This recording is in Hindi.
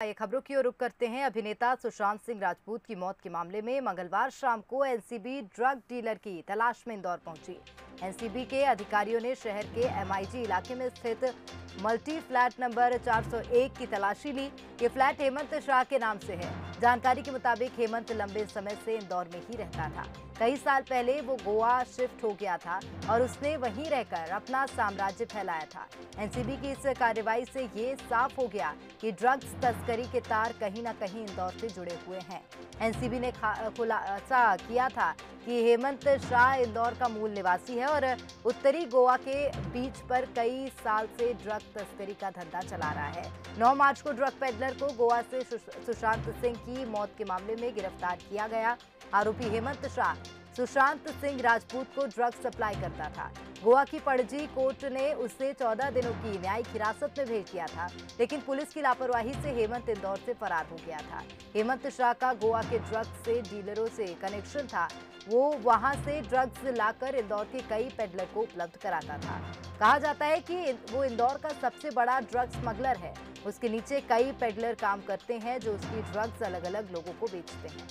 ये खबरों की ओर रुख करते हैं अभिनेता सुशांत सिंह राजपूत की मौत के मामले में मंगलवार शाम को एनसीबी ड्रग डीलर की तलाश में इंदौर पहुँची। एनसीबी के अधिकारियों ने शहर के एमआईजी इलाके में स्थित मल्टी फ्लैट नंबर 401 की तलाशी ली। ये फ्लैट हेमंत शाह के नाम से है। जानकारी के मुताबिक हेमंत लंबे समय से इंदौर में ही रहता था। कई साल पहले वो गोवा शिफ्ट हो गया था और उसने वहीं रहकर अपना साम्राज्य फैलाया था। एनसीबी की इस कार्रवाई से ये साफ़ हो गया कि ड्रग्स तस्करी के तार कहीं ना कहीं इंदौर से जुड़े हुए हैं। एनसीबी ने खुलासा किया था कि हेमंत शाह इंदौर का मूल निवासी है और उत्तरी गोवा के बीच पर कई साल से ड्रग तस्करी का धंधा चला रहा है। 9 मार्च को ड्रग पेडलर को गोवा से सुशांत सिंह की मौत के मामले में गिरफ़्तार किया गया। आरोपी हेमंत शाह सुशांत सिंह राजपूत को ड्रग्स सप्लाई करता था। गोवा की पड़जी कोर्ट ने उसे 14 दिनों की न्यायिक हिरासत में भेज दिया था, लेकिन पुलिस की लापरवाही से हेमंत इंदौर से फरार हो गया था। हेमंत शाह का गोवा के ड्रग्स से डीलरों से कनेक्शन था। वो वहाँ से ड्रग्स लाकर इंदौर के कई पेडलर को उपलब्ध कराता था। कहा जाता है कि वो इंदौर का सबसे बड़ा ड्रग स्मगलर है। उसके नीचे कई पेडलर काम करते हैं जो उसकी ड्रग्स अलग अलग लोगों को बेचते हैं।